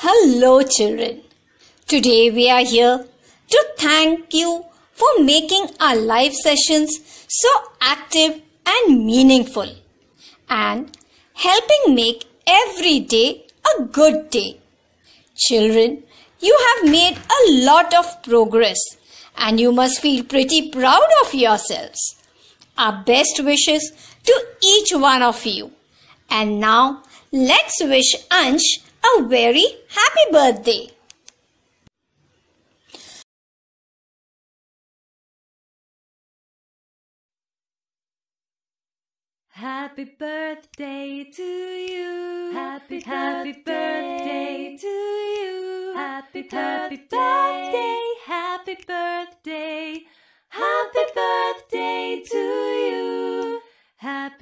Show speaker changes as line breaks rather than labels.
Hello, children. Today we are here to thank you for making our live sessions so active and meaningful and helping make every day a good day. Children, you have made a lot of progress and you must feel pretty proud of yourselves. Our best wishes to each one of you. And now let's wish Ansh a very happy birthday.
Happy birthday to you. Happy happy birthday to you. Happy happy birthday. Happy birthday.